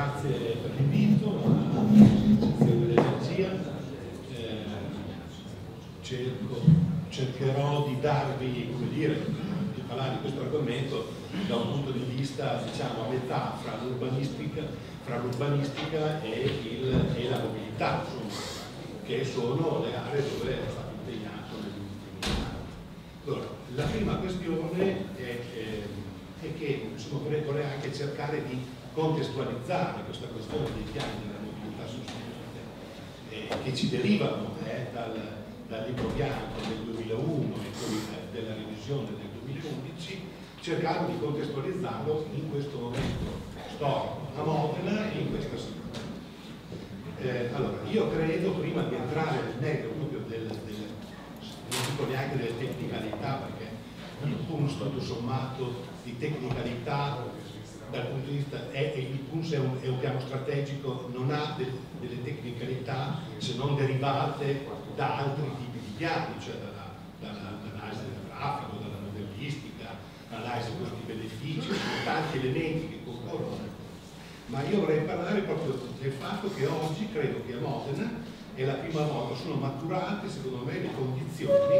grazie per l'invito all'Associazione dell'Energia. Eh, cerco, cercherò di darvi, come dire, di parlare di questo argomento da un punto di vista diciamo, a metà fra l'urbanistica, e, e, la mobilità, insomma, che sono le aree dove è stato impegnato negli ultimi anni. Allora, la prima questione è, è, è che insomma, vorrei anche cercare di contestualizzare questa questione dei piani della mobilità sostenibile eh, che ci derivano eh, dal, dal, libro bianco del 2001 e poi eh, della revisione del 2011, cercare di contestualizzarlo in questo momento storico a Modena e in questa situazione. Eh, allora, io credo, prima di entrare nel merito proprio del, del, non dico neanche delle tecnicalità, perché uno studio sommato di tecnicalità dal punto di vista, è, il PUNS è un, è un, piano strategico, non ha de, delle tecnicalità se non derivate da altri tipi di piani, cioè dall'analisi del traffico, dalla modellistica, l'analisi di questi benefici, sono tanti elementi che concorrono. Ma io vorrei parlare proprio del fatto che oggi credo che a Modena è la prima volta, sono maturate secondo me le condizioni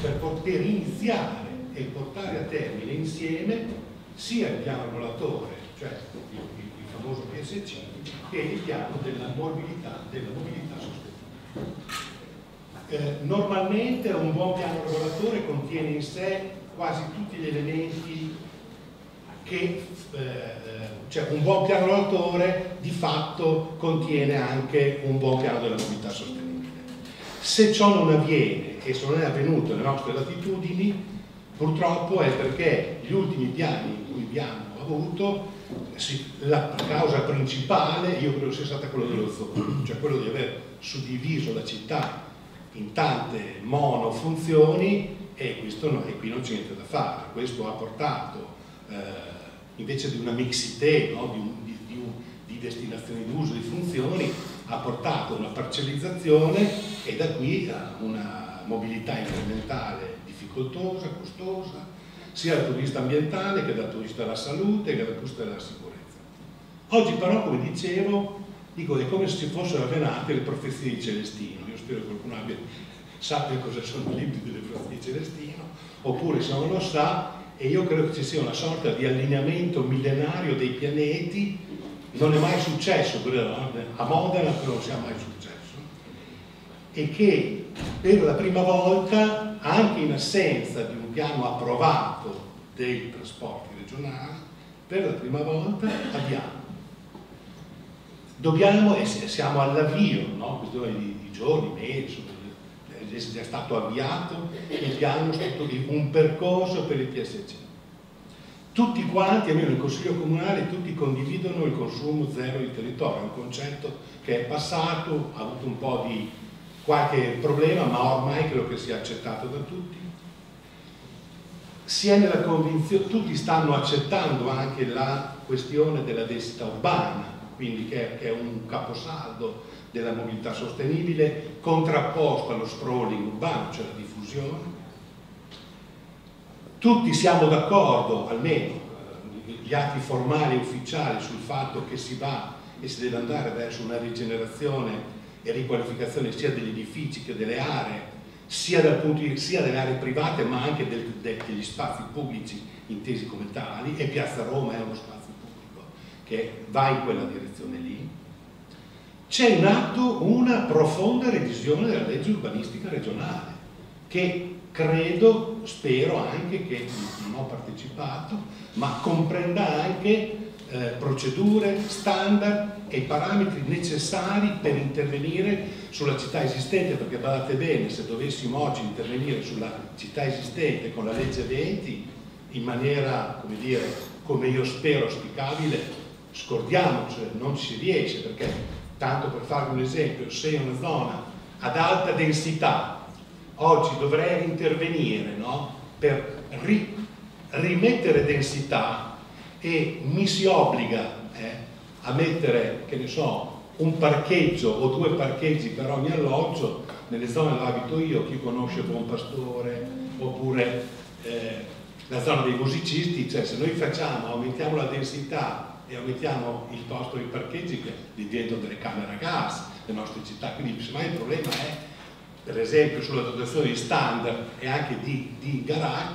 per poter iniziare e portare a termine insieme sia il piano regolatore, cioè il, il, il famoso PSC, che il piano della mobilità, della mobilità sostenibile. Eh, normalmente un buon piano regolatore contiene in sé quasi tutti gli elementi che eh, cioè un buon piano regolatore di fatto contiene anche un buon piano della mobilità sostenibile. Se ciò non avviene e se non è avvenuto nelle nostre latitudini, purtroppo è perché gli ultimi piani cui abbiamo avuto, la causa principale io credo sia stata quella dello zoo, cioè quello di aver suddiviso la città in tante monofunzioni e, questo no, e qui non c'è niente da fare. Questo ha portato, eh, invece di una mixité, no, di, un, di, di, un, di destinazioni d'uso, di funzioni, ha portato una parcellizzazione e da qui a una mobilità incrementale difficoltosa, costosa, sia dal punto di vista ambientale che dal punto di vista della salute che dal punto di vista della sicurezza. Oggi però, come dicevo, dico, è come se ci fossero avvenate le profezie di Celestino. Io spero che qualcuno abbia, sappia cosa sono i libri delle profezie di Celestino, oppure se non lo sa, e io credo che ci sia una sorta di allineamento millenario dei pianeti, non è mai successo, a Modena però non sia mai successo, e che per la prima volta, anche in assenza di un piano approvato dei trasporti regionali, per la prima volta abbiamo. Dobbiamo, e siamo all'avvio, no? questione di, di giorni, mesi, è già stato avviato il piano di un percorso per il PSC. Tutti quanti, almeno il Consiglio Comunale, tutti condividono il consumo zero di territorio, un concetto che è passato, ha avuto un po' di qualche problema, ma ormai credo che sia accettato da tutti si è nella convinzione, tutti stanno accettando anche la questione della densità urbana, quindi che, che è un caposaldo della mobilità sostenibile contrapposto allo sprawling urbano, cioè la diffusione. Tutti siamo d'accordo, almeno eh, gli atti formali e ufficiali, sul fatto che si va e si deve andare verso una rigenerazione e riqualificazione sia degli edifici che delle aree sia, punto sia delle aree private ma anche del, degli spazi pubblici intesi come tali e Piazza Roma è uno spazio pubblico che va in quella direzione lì. C'è in atto una profonda revisione della legge urbanistica regionale che credo, spero anche che non ho partecipato, ma comprenda anche eh, procedure, standard e i parametri necessari per intervenire sulla città esistente, perché badate bene, se dovessimo oggi intervenire sulla città esistente con la legge 20 in maniera, come dire, come io spero auspicabile, scordiamoci, non ci riesce, perché tanto per farvi un esempio, se una zona ad alta densità oggi dovrei intervenire no? per ri rimettere densità e mi si obbliga eh, a mettere, che ne so, un parcheggio o due parcheggi per ogni alloggio, nelle zone dove abito io, chi conosce Buon Pastore, oppure eh, la zona dei musicisti, cioè se noi facciamo, aumentiamo la densità e aumentiamo il costo dei parcheggi che diventano delle camere a gas nelle nostre città. Quindi semmai il problema è, per esempio, sulla dotazione di standard e anche di, di garage,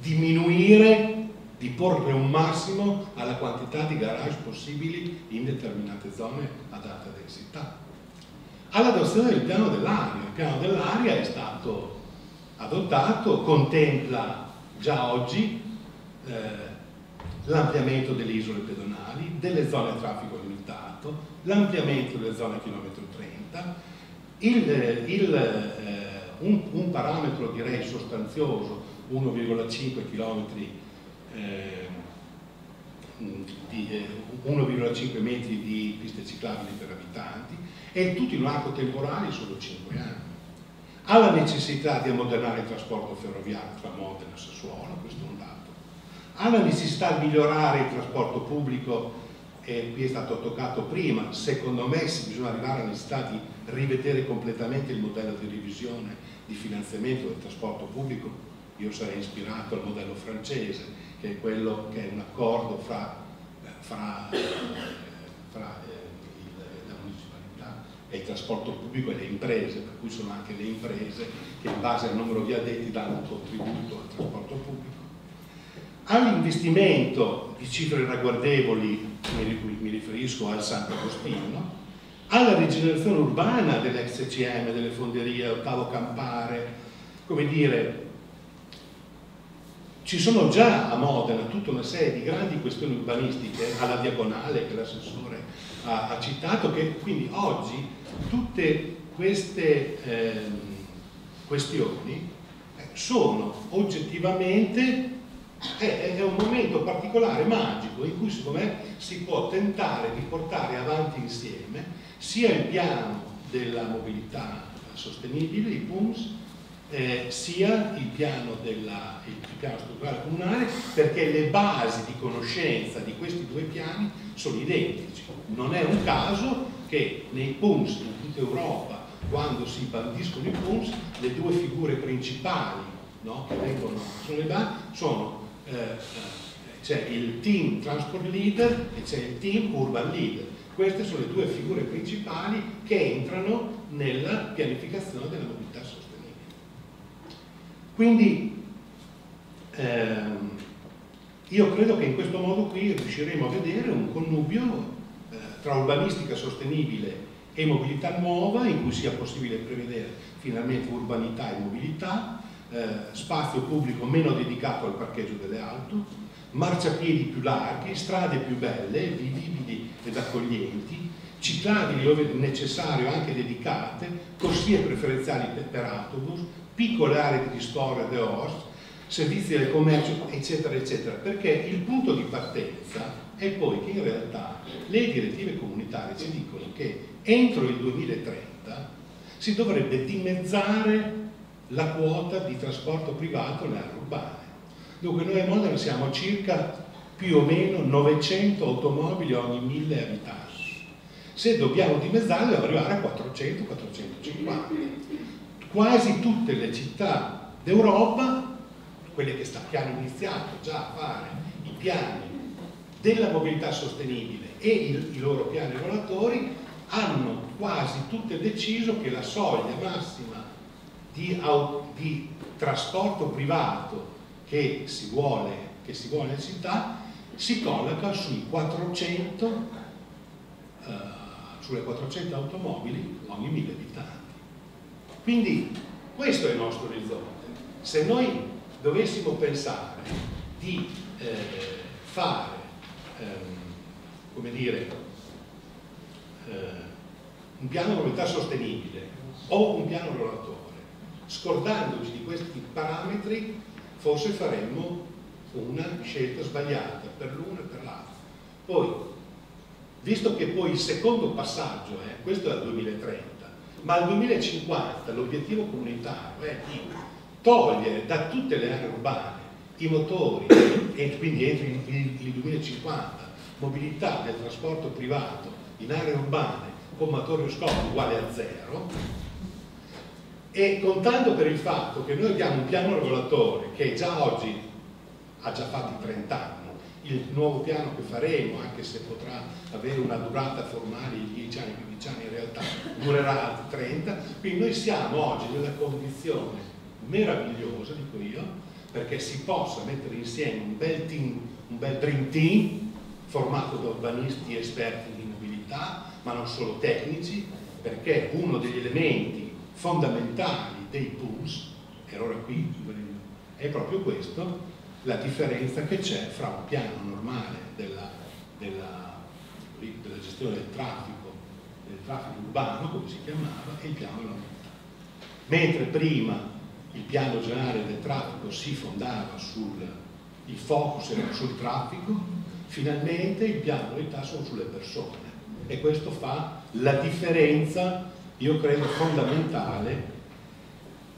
di diminuire, di porre un massimo alla quantità di garage possibili in determinate zone ad alta densità. All'adozione del piano dell'aria. Il piano dell'aria è stato adottato, contempla già oggi eh, l'ampliamento delle isole pedonali, delle zone a traffico limitato, l'ampliamento delle zone a chilometro 30, il, il, eh, un, un, parametro direi sostanzioso, 1,5 km eh, 1,5 metri di piste ciclabili per abitanti e tutti in un arco temporale solo 5 anni. Ha la necessità di ammodernare il trasporto ferroviario tra Modena e Sassuolo, questo è un dato. Ha la necessità di migliorare il trasporto pubblico, e qui è stato toccato prima, secondo me se bisogna arrivare alla necessità di rivedere completamente il modello di revisione di finanziamento del trasporto pubblico, io sarei ispirato al modello francese, che è quello che è un accordo fra, fra, fra è il trasporto pubblico e le imprese, per cui sono anche le imprese che in base al numero di addetti danno un contributo al trasporto pubblico. All'investimento di cifre ragguardevoli, mi riferisco al Sant'Agostino, alla rigenerazione urbana dell'ex CCM, delle fonderie, ottavo campare, come dire, ci sono già a Modena tutta una serie di grandi questioni urbanistiche alla diagonale che l'assessore ha, ha, citato, che quindi oggi tutte queste eh, questioni sono oggettivamente è, un momento particolare, magico, in cui secondo me si può tentare di portare avanti insieme sia il piano della mobilità sostenibile, i PUMS, eh, sia il piano, della, il piano strutturale comunale, perché le basi di conoscenza di questi due piani sono identici. Non è un caso che nei PUMS in tutta Europa, quando si bandiscono i PUMS, le due figure principali no, che vengono sulle basi sono eh, eh, c'è il team transport leader e c'è il team urban leader. Queste sono le due figure principali che entrano nella pianificazione della mobilità sostenibile. Quindi ehm, io credo che in questo modo qui riusciremo a vedere un connubio tra urbanistica sostenibile e mobilità nuova in cui sia possibile prevedere finalmente urbanità e mobilità, eh, spazio pubblico meno dedicato al parcheggio delle auto, marciapiedi più larghi, strade più belle, vivibili ed accoglienti, ciclabili dove necessario anche dedicate, corsie preferenziali per, per autobus, piccole aree di ristoro e host, servizi del commercio, eccetera, eccetera, perché il punto di partenza è poi che in realtà le direttive comunitarie ci dicono che entro il 2030 si dovrebbe dimezzare la quota di trasporto privato nelle aree. Dunque noi a Modena siamo circa più o meno 900 automobili ogni 1000 abitanti. Se dobbiamo dimezzarle dobbiamo arrivare a 400-450. Quasi tutte le città d'Europa, quelle che, hanno iniziato già a fare i piani della mobilità sostenibile e il, i loro piani regolatori hanno quasi tutte deciso che la soglia massima di, di trasporto privato che si, vuole, che si vuole in città si colloca sui 400, eh, sulle 400 automobili ogni 1000 abitanti. Quindi questo è il nostro orizzonte. Se noi dovessimo pensare di eh, fare ehm, come dire, eh, un piano di mobilità sostenibile o un piano regolatore, scordandoci di questi parametri, forse faremmo una scelta sbagliata per l'uno e per l'altro. Poi, visto che poi il secondo passaggio è, questo è al 2030, ma al 2050 l'obiettivo comunitario è di togliere da tutte le aree urbane i motori e quindi entro il 2050 mobilità del trasporto privato in aree urbane con motori scopo uguale a zero. E contando per il fatto che noi abbiamo un piano regolatore che già oggi ha già fatti 30 anni il nuovo piano che faremo, anche se potrà avere una durata formale di 10 anni, 15 anni in realtà durerà altri 30, quindi noi siamo oggi nella condizione meravigliosa, dico io, perché si possa mettere insieme un bel team, un bel dream team formato da urbanisti esperti di mobilità, ma non solo tecnici, perché uno degli elementi fondamentali dei PULS, e allora qui è proprio questo, la differenza che c'è fra un piano normale della, della, della, gestione del traffico, del traffico urbano, come si chiamava, e il piano della mobilità. Mentre prima il piano generale del traffico si fondava sul il focus era sul traffico, finalmente il piano della mobilità sono sulle persone e questo fa la differenza, io credo, fondamentale.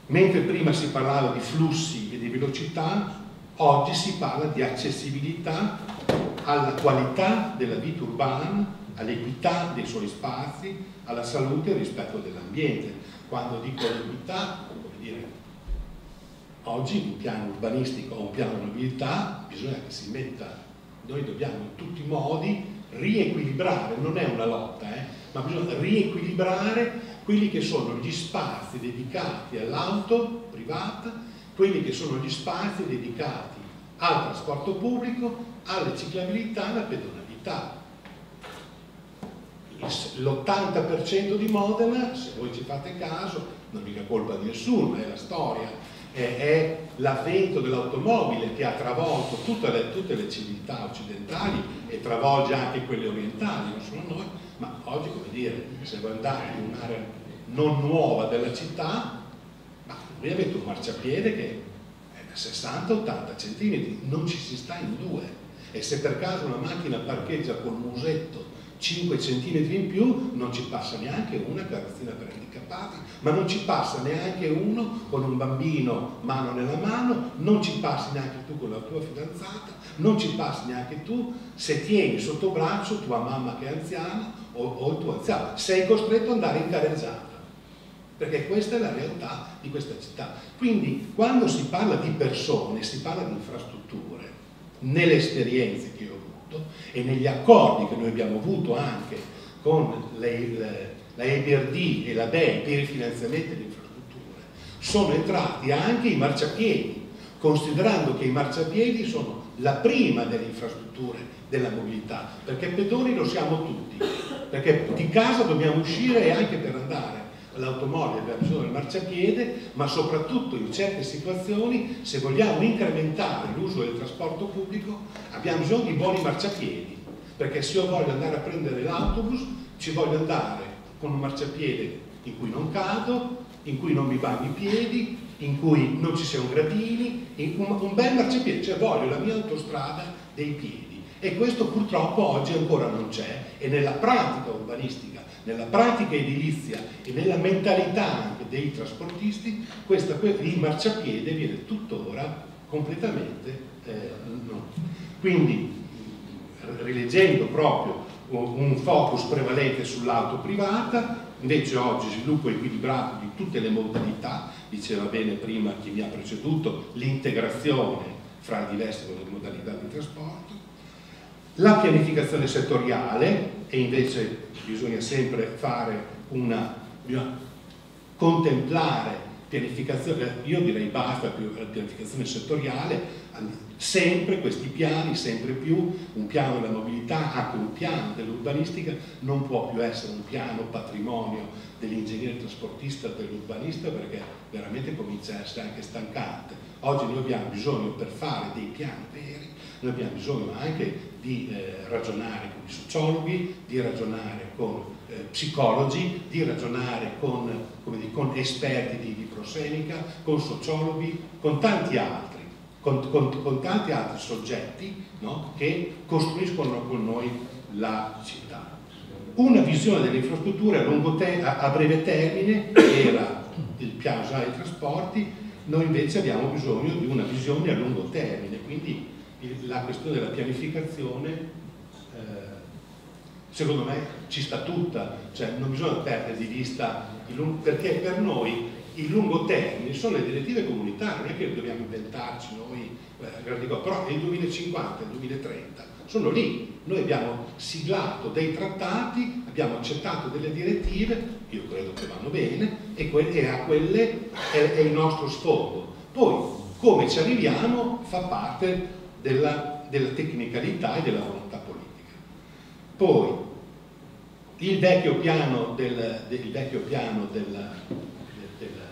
Mentre prima si parlava di flussi e di velocità, Oggi si parla di accessibilità alla qualità della vita urbana, all'equità dei suoi spazi, alla salute e rispetto dell'ambiente. Quando dico equità, come dire, oggi un piano urbanistico o un piano di mobilità bisogna che si metta, noi dobbiamo in tutti i modi riequilibrare, non è una lotta, eh, ma bisogna riequilibrare quelli che sono gli spazi dedicati all'auto privata quelli che sono gli spazi dedicati al trasporto pubblico, alle ciclabilità e alla pedonalità. L'80% di Modena, se voi ci fate caso, non è mica colpa di nessuno, è la storia, è, è l'avvento dell'automobile che ha travolto tutte le, tutte le civiltà occidentali e travolge anche quelle orientali, non solo noi, ma oggi, come dire, se voi andate in un'area non nuova della città, voi avete un marciapiede che è da 60-80 cm, non ci si sta in due. E se per caso una macchina parcheggia col musetto 5 cm in più non ci passa neanche una carrozzina per handicappati, ma non ci passa neanche uno con un bambino mano nella mano, non ci passi neanche tu con la tua fidanzata, non ci passi neanche tu se tieni sotto braccio tua mamma che è anziana o, o il tuo anziano, sei costretto ad andare in careggiata perché questa è la realtà di questa città. Quindi quando si parla di persone, si parla di infrastrutture, nelle esperienze che ho avuto e negli accordi che noi abbiamo avuto anche con le, le, la EBRD e la BEI per il finanziamento delle infrastrutture, sono entrati anche i marciapiedi, considerando che i marciapiedi sono la prima delle infrastrutture della mobilità, perché pedoni lo siamo tutti, perché di casa dobbiamo uscire e anche per andare l'automobile abbiamo bisogno del marciapiede, ma soprattutto in certe situazioni, se vogliamo incrementare l'uso del trasporto pubblico, abbiamo bisogno di buoni marciapiedi, perché se io voglio andare a prendere l'autobus, ci voglio andare con un marciapiede in cui non cado, in cui non mi bagno i piedi, in cui non ci siano gradini, un, un bel marciapiede, cioè voglio la mia autostrada dei piedi. E questo purtroppo oggi ancora non c'è e nella pratica urbanistica nella pratica edilizia e nella mentalità anche dei trasportisti, questa, il marciapiede viene tuttora completamente eh, no. Quindi, rileggendo proprio un focus prevalente sull'auto privata, invece oggi sviluppo equilibrato di tutte le modalità, diceva bene prima chi mi ha preceduto, l'integrazione fra diverse modalità di trasporto, la pianificazione settoriale, e invece bisogna sempre fare una, bisogna contemplare pianificazione, io direi basta più la pianificazione settoriale, sempre questi piani, sempre più, un piano della mobilità, anche un piano dell'urbanistica, non può più essere un piano patrimonio dell'ingegnere trasportista dell'urbanista perché veramente comincia a essere anche stancante. Oggi noi abbiamo bisogno per fare dei piani veri noi abbiamo bisogno anche di eh, ragionare con i sociologhi, di ragionare con eh, psicologi, di ragionare con, dire, con esperti di, di prosenica, con sociologhi, con tanti altri, con, con, con tanti altri soggetti no, che costruiscono con noi la città. Una visione delle infrastrutture a, a, breve termine era il piano dei trasporti, noi invece abbiamo bisogno di una visione a lungo termine, quindi la questione della pianificazione eh, secondo me ci sta tutta, cioè non bisogna perdere di vista, perché per noi il lungo termine sono le direttive comunitarie, non è che dobbiamo inventarci noi, eh, però nel 2050, nel 2030 sono lì. Noi abbiamo siglato dei trattati, abbiamo accettato delle direttive, io credo che vanno bene, e, a quelle è, il nostro sfondo. Poi, come ci arriviamo, fa parte della, della tecnicalità e della volontà politica. Poi, il vecchio piano del, del, vecchio piano del,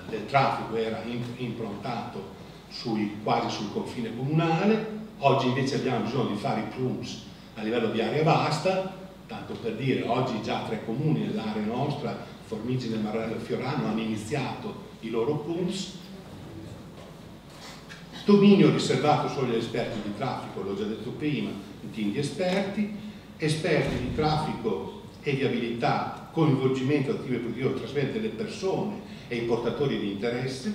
del, traffico era improntato sui, quasi sul confine comunale, oggi invece abbiamo bisogno di fare i plums a livello di area vasta, tanto per dire, oggi già tre comuni nell'area nostra, Formigine, Marrello e Fiorano, hanno iniziato i loro plums, dominio riservato solo agli esperti di traffico, l'ho già detto prima, un team di esperti, esperti di traffico e viabilità, coinvolgimento attivo e produttivo trasferente delle persone e i portatori di interesse,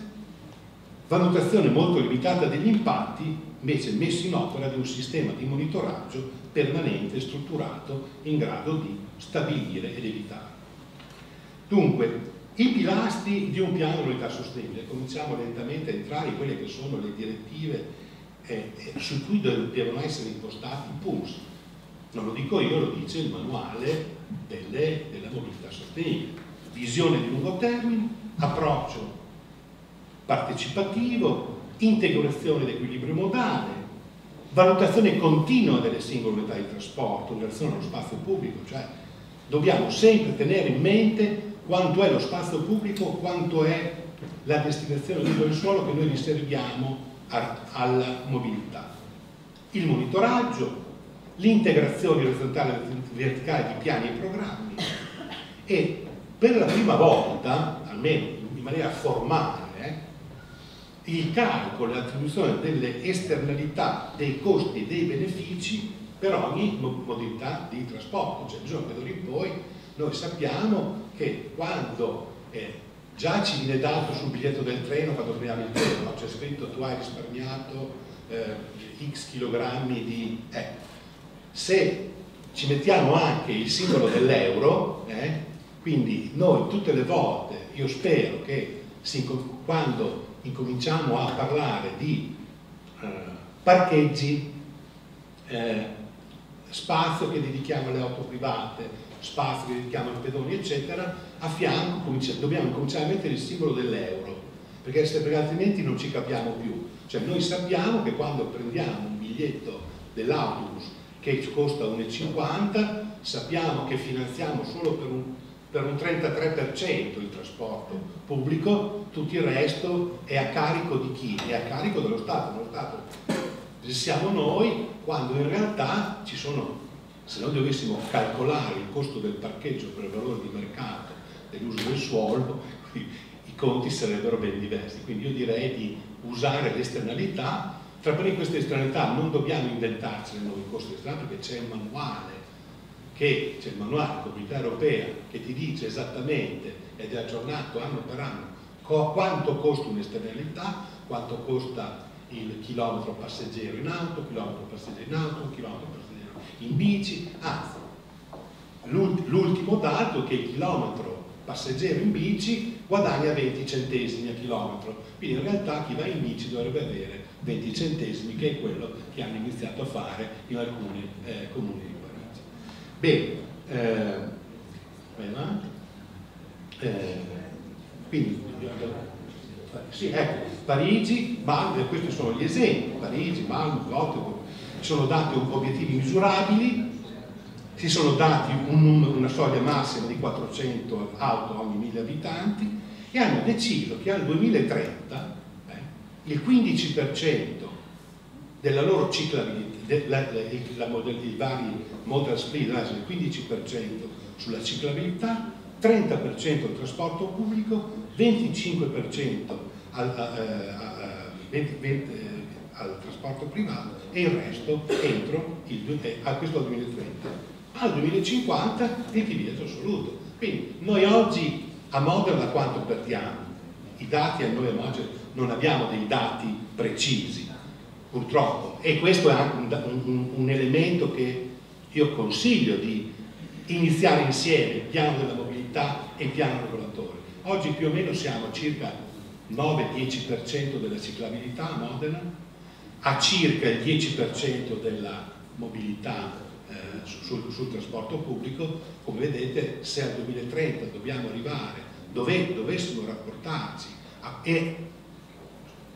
valutazione molto limitata degli impatti invece messo in opera di un sistema di monitoraggio permanente e strutturato in grado di stabilire ed evitare. Dunque, i pilastri di un piano di unità sostenibile, cominciamo lentamente a entrare in quelle che sono le direttive eh, eh su cui devono essere impostati i PUMS. Non lo dico io, lo dice il manuale delle, della mobilità sostenibile. Visione di lungo termine, approccio partecipativo, integrazione dell'equilibrio modale, valutazione continua delle singole unità di trasporto in relazione allo spazio pubblico, cioè dobbiamo sempre tenere in mente quanto è lo spazio pubblico, quanto è la destinazione del suolo che noi riserviamo alla mobilità. Il monitoraggio, l'integrazione orizzontale e verticale di piani e programmi e per la prima volta, almeno in maniera formale, il calcolo e l'attribuzione delle esternalità, dei costi e dei benefici per ogni modalità di trasporto. Cioè, bisogna che d'ora in poi noi sappiamo che quando eh, già ci viene dato sul biglietto del treno, quando prendiamo il treno, no? c'è scritto tu hai risparmiato eh, x chilogrammi di... Eh, se ci mettiamo anche il simbolo dell'euro, eh, quindi noi tutte le volte, io spero che quando incominciamo a parlare di eh, parcheggi, eh, spazio che dedichiamo alle auto private, spazio che ai pedoni, eccetera, a fianco dobbiamo cominciare a mettere il simbolo dell'euro, perché, altrimenti non ci capiamo più. Cioè noi sappiamo che quando prendiamo un biglietto dell'autobus che costa 1,50, sappiamo che finanziamo solo per un per un 33% il trasporto pubblico, tutto il resto è a carico di chi? È a carico dello Stato, lo Stato siamo noi quando in realtà ci sono, se noi dovessimo calcolare il costo del parcheggio per il valore di mercato dell'uso del suolo, i conti sarebbero ben diversi, quindi io direi di usare l'esternalità, tra per queste esternalità non dobbiamo inventarci noi i costi esternali perché c'è il manuale che c'è il manuale comunità europea che ti dice esattamente ed è aggiornato anno per anno quanto costa un'esternalità, quanto costa il chilometro passeggero in auto, chilometro passeggero in auto, chilometro passeggero bici, anzi l'ultimo dato che il chilometro passeggero in bici guadagna 20 centesimi a chilometro, quindi in realtà chi va in bici dovrebbe avere 20 centesimi che è quello che hanno iniziato a fare in alcuni eh, comuni Bene, eh, eh, quindi, sì, ecco, Parigi, Malmo, questi sono gli esempi, Parigi, Malmo, Göteborg, sono dati obiettivi misurabili, si sono dati un, una soglia massima di 400 auto ogni 1000 abitanti e hanno deciso che al 2030 eh, il 15% della loro ciclabilità, de, la, la, la, i vari modal speed, il 15% sulla ciclabilità, 30% al trasporto pubblico, 25% al, a, a, 20, 20, eh, al, trasporto privato e il resto entro il, eh, a questo 2030. Al 2050 il divieto assoluto. Quindi noi oggi a Modena quanto perdiamo? I dati a noi a Modena non abbiamo dei dati precisi, purtroppo. E questo è anche un, un, un elemento che io consiglio di iniziare insieme, il piano della mobilità e il piano regolatore. Oggi più o meno siamo a circa 9-10% della ciclabilità a Modena, ha circa il 10% della mobilità eh, sul, sul, trasporto pubblico, come vedete se al 2030 dobbiamo arrivare, dove dovessimo rapportarci a, e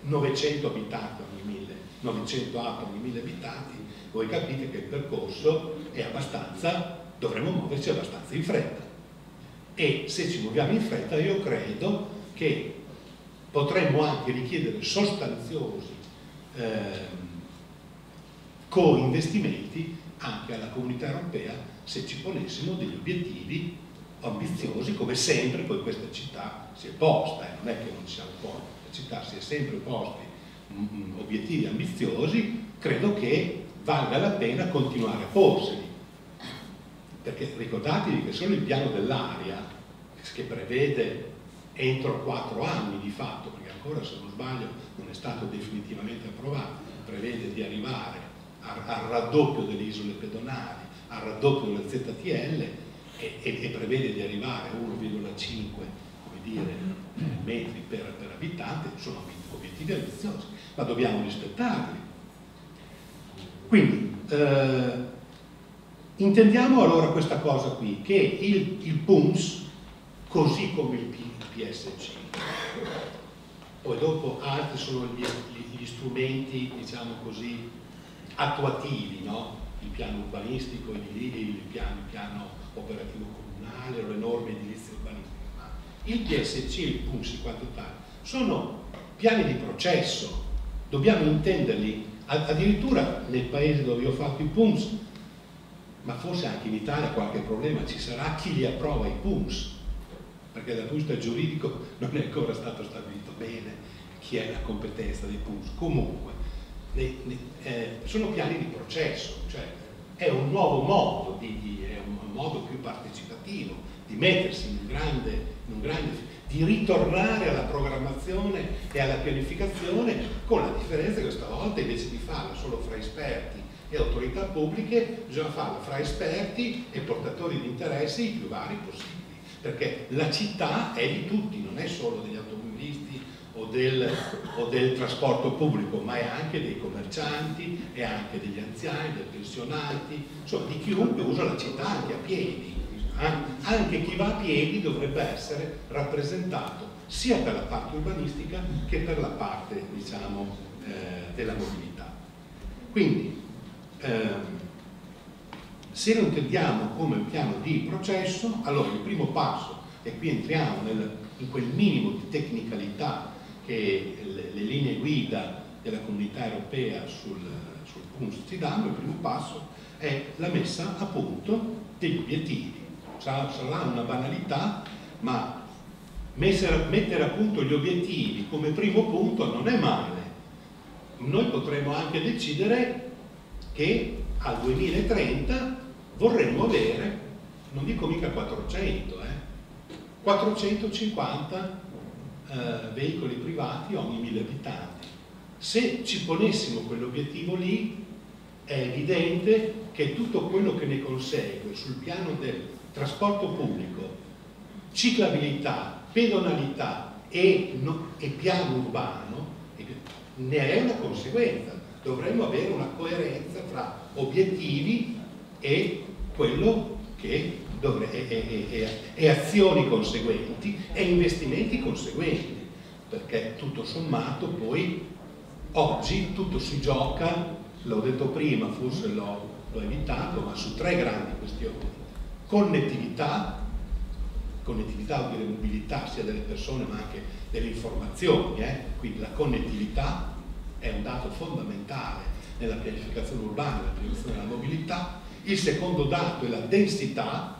900 abitanti ogni 1000, 900 auto ogni 1000 abitanti, voi capite che il percorso è abbastanza, dovremmo muoverci abbastanza in fretta. E se ci muoviamo in fretta io credo che potremmo anche richiedere sostanziosi eh, co-investimenti anche alla comunità europea se ci ponessimo degli obiettivi ambiziosi come sempre poi questa città si è posta, eh, non è che non siamo poi, la città si è sempre posti obiettivi ambiziosi, credo che valga la pena continuare a porseli. Perché ricordatevi che solo il piano dell'aria, che prevede entro quattro anni di fatto, perché ancora se non sbaglio non è stato definitivamente approvato, prevede di arrivare al raddoppio delle isole pedonali, al raddoppio della ZTL e, e, e prevede di arrivare a 1,5 metri per, per abitante, sono obiettivi ambiziosi, ma dobbiamo rispettarli. Quindi, eh, intendiamo allora questa cosa qui, che il, il PUMS, così come il PSC, poi dopo altri sono gli, gli strumenti, diciamo così, attuativi, no? il piano urbanistico, il piano, il piano operativo comunale, le norme edilizie urbanistiche. Ma il PSC e il in quanto tale sono piani di processo, dobbiamo intenderli addirittura nel paese dove ho fatto i PUMS, ma forse anche in Italia qualche problema ci sarà chi li approva i PUMS, perché dal punto di vista giuridico non è ancora stato stabilito bene chi è la competenza dei PUMS. Comunque, ne, ne, eh, sono piani di processo, cioè è un nuovo modo, di, è un modo più partecipativo di mettersi in un grande, in un grande di ritornare alla programmazione e alla pianificazione con la differenza che stavolta invece di farla solo fra esperti e autorità pubbliche bisogna farla fra esperti e portatori di interessi i più vari possibili perché la città è di tutti, non è solo degli automobilisti o del, o del, trasporto pubblico, ma è anche dei commercianti, è anche degli anziani, dei pensionati, insomma di chiunque usa la città anche a piedi. Anche chi va a piedi dovrebbe essere rappresentato sia per la parte urbanistica che per la parte diciamo, eh, della mobilità. Quindi, ehm, se lo intendiamo come piano di processo, allora il primo passo, e qui entriamo nel, in quel minimo di tecnicalità che le, le linee guida della comunità europea sul, sul PUNS ci danno, il primo passo è la messa a punto degli obiettivi. Sarà, una banalità, ma mettere a punto gli obiettivi come primo punto non è male. Noi potremmo anche decidere che al 2030 vorremmo avere, non dico mica 400, eh, 450 eh, veicoli privati ogni mille abitanti. Se ci ponessimo quell'obiettivo lì, è evidente che tutto quello che ne consegue sul piano del trasporto pubblico, ciclabilità, pedonalità e, no, e piano urbano, ne è una conseguenza. Dovremmo avere una coerenza tra obiettivi e quello che e, e, azioni conseguenti e investimenti conseguenti, perché tutto sommato poi oggi tutto si gioca, l'ho detto prima, forse l'ho evitato, ma su tre grandi questioni. Connettività, connettività vuol dire mobilità sia delle persone ma anche delle informazioni, eh? quindi la connettività è un dato fondamentale nella pianificazione urbana, nella pianificazione della mobilità, il secondo dato è la densità,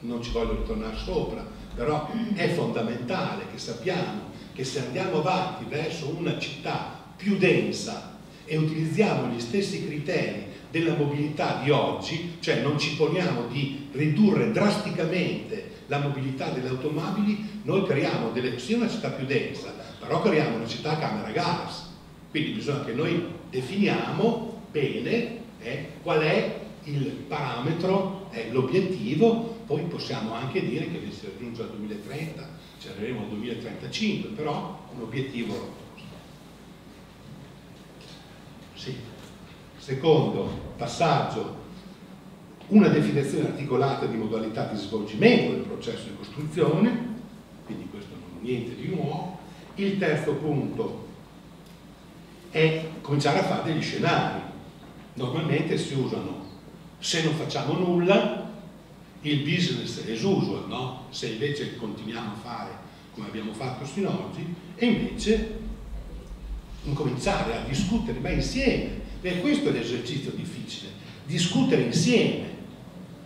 non ci voglio ritornare sopra, però è fondamentale che sappiamo che se andiamo avanti verso una città più densa e utilizziamo gli stessi criteri della mobilità di oggi, cioè non ci poniamo di ridurre drasticamente la mobilità delle automobili, noi creiamo delle, sia una città più densa, però creiamo una città a camera gas. Quindi bisogna che noi definiamo bene eh, qual è il parametro, è l'obiettivo poi possiamo anche dire che si raggiunge al 2030, ci arriveremo al 2035, però un obiettivo sì. Secondo passaggio, una definizione articolata di modalità di svolgimento del processo di costruzione, quindi questo non è niente di nuovo. Il terzo punto è cominciare a fare degli scenari. Normalmente si usano, se non facciamo nulla, il business as usual, no? se invece continuiamo a fare come abbiamo fatto fino ad oggi, e invece incominciare a discutere, ma insieme, perché questo è l'esercizio difficile, discutere insieme,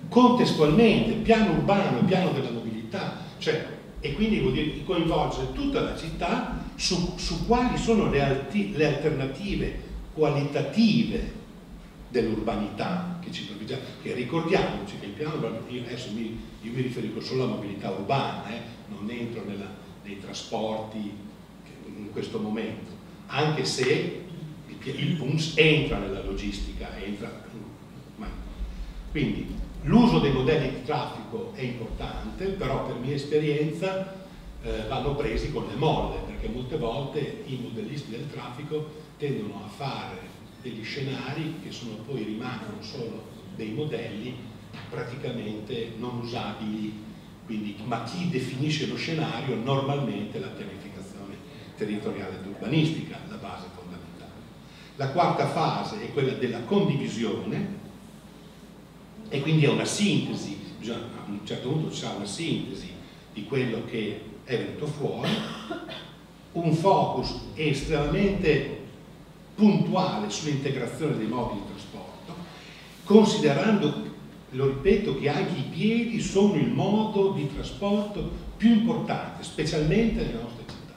contestualmente, piano urbano, piano della mobilità, cioè, e quindi vuol dire coinvolgere tutta la città su, su quali sono le, alti, le alternative qualitative dell'urbanità che ci provvigiamo, che ricordiamoci che il piano, io adesso mi, io mi riferisco solo alla mobilità urbana, eh, non entro nella, nei trasporti in questo momento, anche se il PUNS entra nella logistica, entra, quindi l'uso dei modelli di traffico è importante, però per mia esperienza eh, vanno presi con le molle, perché molte volte i modellisti del traffico tendono a fare degli scenari che sono poi rimangono solo dei modelli praticamente non usabili, quindi, ma chi definisce lo scenario normalmente la pianificazione territoriale ed urbanistica, la base fondamentale. La quarta fase è quella della condivisione e quindi è una sintesi, bisogna, a un certo punto sarà una sintesi di quello che è venuto fuori, un focus estremamente puntuale sull'integrazione dei modi di trasporto, considerando, lo ripeto, che anche i piedi sono il modo di trasporto più importante, specialmente nelle nostre città.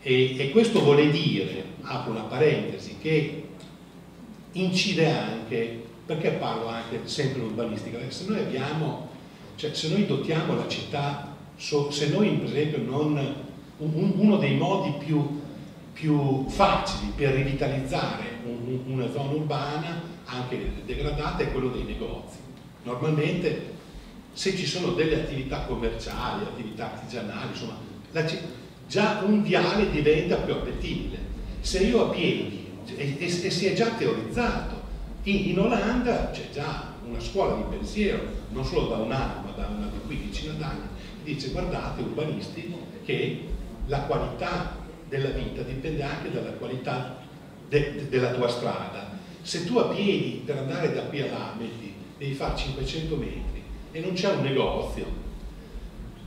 E, e questo vuole dire, apro una parentesi, che incide anche, perché parlo anche sempre urbanistica, se noi abbiamo, cioè se noi dotiamo la città, se noi per esempio non, uno dei modi più più facili per rivitalizzare un, una zona urbana anche degradata è quello dei negozi. Normalmente se ci sono delle attività commerciali, attività artigianali, insomma, la, già un viale diventa più appetibile. Se io a piedi, e, e, e si è già teorizzato, in, in Olanda c'è già una scuola di pensiero, non solo da un anno, ma da una di quindicina d'anni, dice guardate urbanisti che la qualità della vita dipende anche dalla qualità de, de, della tua strada. Se tu a piedi per andare da qui a là metti, devi fare 500 metri e non c'è un negozio,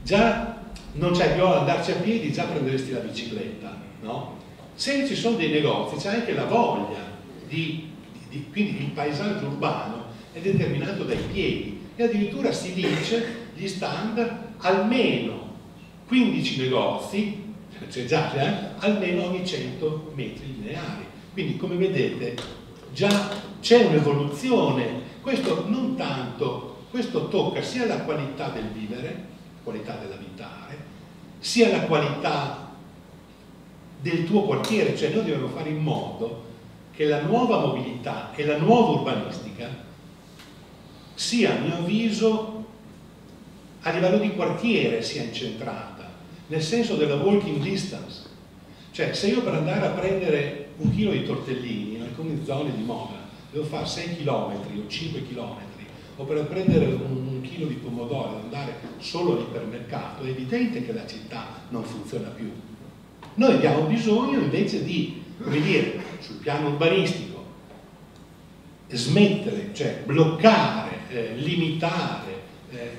già non c'è più andarci a piedi, già prenderesti la bicicletta, no? Se ci sono dei negozi c'è anche la voglia di, di, quindi il paesaggio urbano è determinato dai piedi e addirittura si dice gli standard almeno 15 negozi c'è già eh? almeno ogni 100 metri lineari. Quindi come vedete già c'è un'evoluzione, questo non tanto, questo tocca sia la qualità del vivere, qualità dell'abitare, sia la qualità del tuo quartiere, cioè noi dobbiamo fare in modo che la nuova mobilità e la nuova urbanistica sia a mio avviso a livello di quartiere sia incentrata nel senso della walking distance. Cioè, se io per andare a prendere un chilo di tortellini in alcune zone di Modena devo fare 6 km o 5 km, o per prendere un, un chilo di pomodoro e andare solo all'ipermercato, è evidente che la città non funziona più. Noi abbiamo bisogno invece di, come dire, sul piano urbanistico, smettere, cioè bloccare, eh, limitare, eh,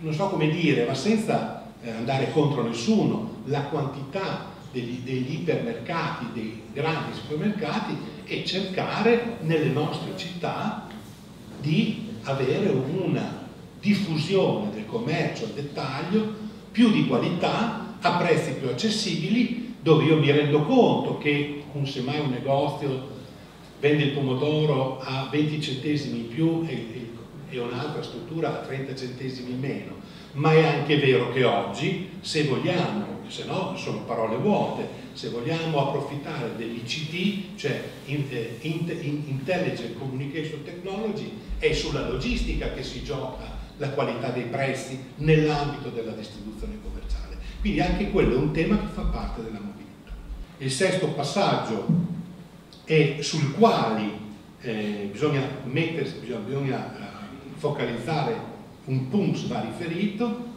non so come dire, ma senza eh, andare contro nessuno, la quantità degli, degli ipermercati, dei grandi supermercati e cercare nelle nostre città di avere una diffusione del commercio al dettaglio più di qualità a prezzi più accessibili dove io mi rendo conto che un, semmai un negozio vende il pomodoro a 20 centesimi in più e, e un'altra struttura a 30 centesimi in meno ma è anche vero che oggi, se vogliamo, se no sono parole vuote, se vogliamo approfittare dell'ICT, cioè eh, Intelligent Communication Technology, è sulla logistica che si gioca la qualità dei prezzi nell'ambito della distribuzione commerciale. Quindi anche quello è un tema che fa parte della mobilità. Il sesto passaggio è sul quale eh, bisogna, mettersi, bisogna, bisogna eh, focalizzare un punto va riferito,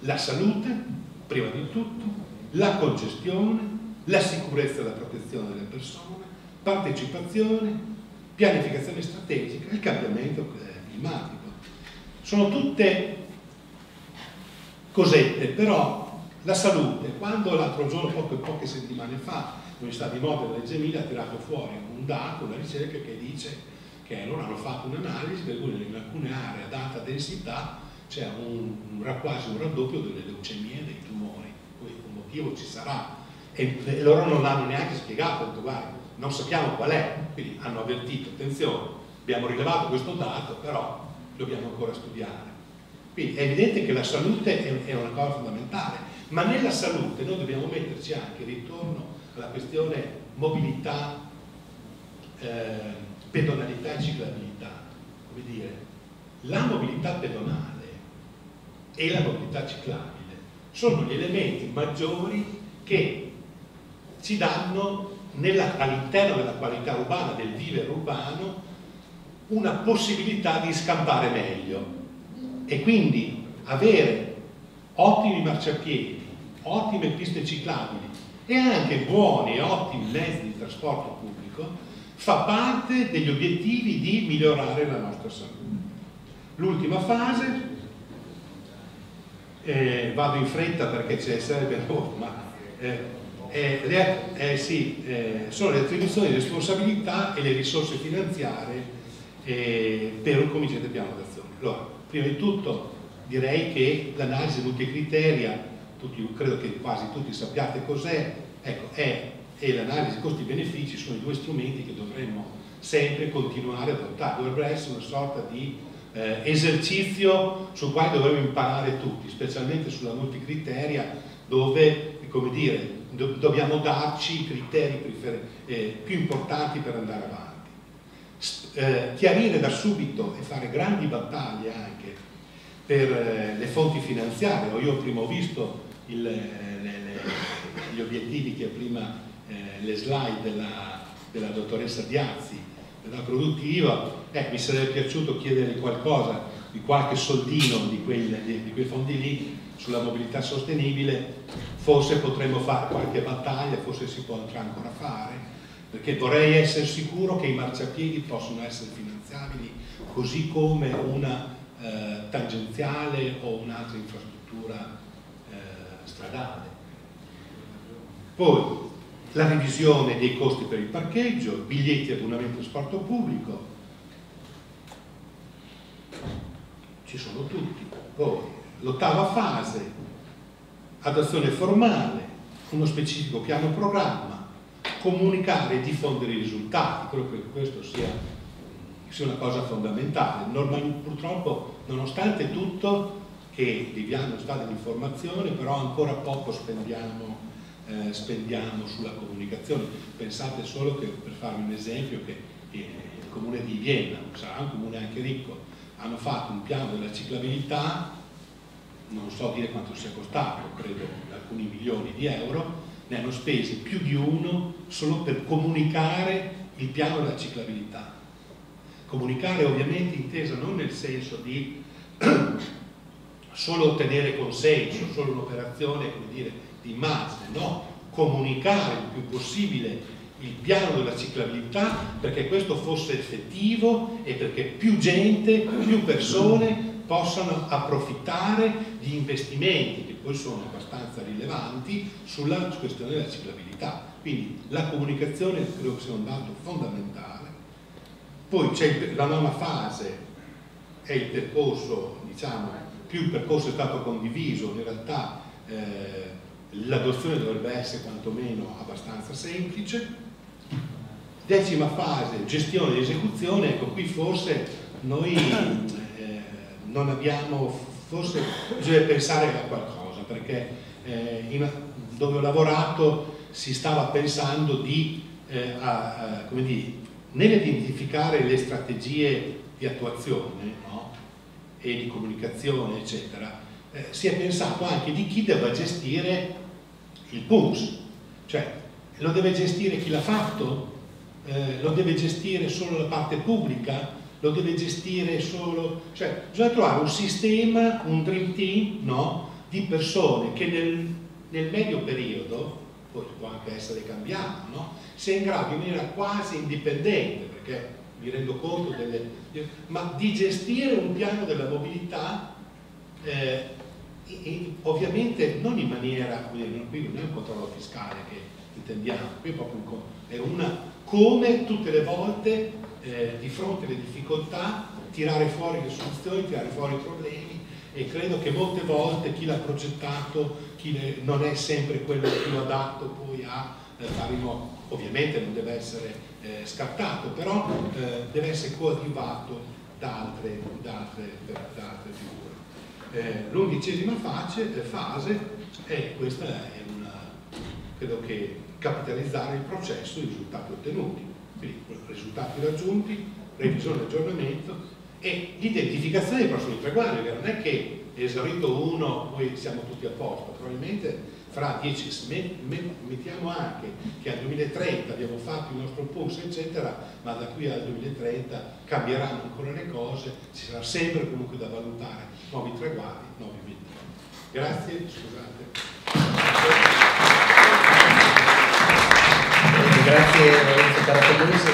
la salute, prima di tutto, la congestione, la sicurezza e la protezione delle persone, partecipazione, pianificazione strategica e il cambiamento eh, climatico. Sono tutte cosette, però la salute, quando l'altro giorno, poche, poche settimane fa, l'Università di Modena Reggio Emilia ha tirato fuori un dato, una ricerca che dice che loro hanno fatto un'analisi per cui in alcune aree ad alta densità c'è un, un, quasi un raddoppio delle leucemie e dei tumori, poi un motivo ci sarà. E, e loro non l'hanno neanche spiegato, detto guarda, non sappiamo qual è, quindi hanno avvertito, attenzione, abbiamo rilevato questo dato, però dobbiamo ancora studiare. Quindi è evidente che la salute è, una cosa fondamentale, ma nella salute noi dobbiamo metterci anche ritorno alla questione mobilità, eh, pedonalità e ciclabilità. Come dire, la mobilità pedonale e la mobilità ciclabile sono gli elementi maggiori che ci danno all'interno della qualità urbana, del vivere urbano, una possibilità di scampare meglio e quindi avere ottimi marciapiedi, ottime piste ciclabili e anche buoni e ottimi mezzi di trasporto pubblico fa parte degli obiettivi di migliorare la nostra salute. L'ultima fase, eh, vado in fretta perché c'è sarebbe ma eh, eh, le, eh, sì, eh, sono le attribuzioni di responsabilità e le risorse finanziarie eh, per un cominciante piano d'azione. Allora, prima di tutto direi che l'analisi multicriteria, tutti, credo che quasi tutti sappiate cos'è, ecco, è, e l'analisi costi-benefici sono i due strumenti che dovremmo sempre continuare ad adottare, dovrebbe essere una sorta di eh, esercizio sul quale dovremmo imparare tutti, specialmente sulla multicriteria dove, come dire, do, dobbiamo darci i criteri eh, più importanti per andare avanti eh, chiarire da subito e fare grandi battaglie anche per eh, le fonti finanziarie. Io prima ho visto il, le, le, gli obiettivi che prima eh, le slide della, della dottoressa Diazzi, della produttiva, eh, mi sarebbe piaciuto chiedere qualcosa di qualche soldino di, quel, di, di quei fondi lì sulla mobilità sostenibile, forse potremmo fare qualche battaglia, forse si può ancora fare, perché vorrei essere sicuro che i marciapiedi possono essere finanziabili così come una eh, tangenziale o un'altra infrastruttura eh, stradale. Poi la revisione dei costi per il parcheggio, biglietti e abbonamento trasporto pubblico, ci sono tutti. Poi l'ottava fase, adozione formale, uno specifico piano programma, comunicare e diffondere i risultati, credo che questo sia, sia una cosa fondamentale. Normalmente, purtroppo, nonostante tutto, che viviamo in stato di informazione, però ancora poco spendiamo, eh, spendiamo, sulla comunicazione. Pensate solo che, per farvi un esempio, che il comune di Vienna, sarà un comune anche ricco, hanno fatto un piano della ciclabilità, non so dire quanto sia costato, credo alcuni milioni di euro, ne hanno spesi più di uno solo per comunicare il piano della ciclabilità. Comunicare ovviamente intesa non nel senso di solo ottenere consenso, solo un'operazione di immagine, no, comunicare il più possibile il piano della ciclabilità perché questo fosse effettivo e perché più gente, più persone possano approfittare di investimenti che poi sono abbastanza rilevanti sulla questione della ciclabilità. Quindi la comunicazione credo sia un dato fondamentale. Poi c'è la nona fase, è il percorso, diciamo, più il percorso è stato condiviso, in realtà eh, l'adozione dovrebbe essere quantomeno abbastanza semplice. Decima fase, gestione e esecuzione, ecco qui forse noi eh, non abbiamo, forse bisogna pensare a qualcosa, perché eh, in, dove ho lavorato si stava pensando di, eh, a, a, dire, nell'identificare le strategie di attuazione, no? e di comunicazione, eccetera, eh, si è pensato anche di chi deve gestire il PUMS, cioè lo deve gestire chi l'ha fatto, eh, lo deve gestire solo la parte pubblica, lo deve gestire solo... cioè bisogna trovare un sistema, un dream team no? di persone che nel, nel, medio periodo, poi può anche essere cambiato, no? sia in grado in maniera quasi indipendente, perché mi rendo conto delle... ma di gestire un piano della mobilità eh, e, ovviamente non in maniera, qui non è un controllo fiscale che intendiamo, qui è proprio è una, come tutte le volte eh, di fronte alle difficoltà tirare fuori le soluzioni, tirare fuori i problemi e credo che molte volte chi l'ha progettato chi le, non è sempre quello più adatto poi a eh, fare in modo, ovviamente non deve essere eh, scartato, però eh, deve essere coadiuvato da altre, da altre, da altre figure. Eh, l'undicesima fase, fase è questa è una, credo che capitalizzare il processo, i risultati ottenuti, quindi risultati raggiunti, revisione e aggiornamento e l'identificazione dei prossimi traguardi, non è che esaurito uno poi siamo tutti a posto, probabilmente fra dieci mettiamo anche che al 2030 abbiamo fatto il nostro pulso eccetera ma da qui al 2030 cambieranno ancora le cose ci sarà sempre comunque da valutare. Nuovi traguardi, nuovi obiettivi grazie, scusate. Grazie Lorenzo Caracolisi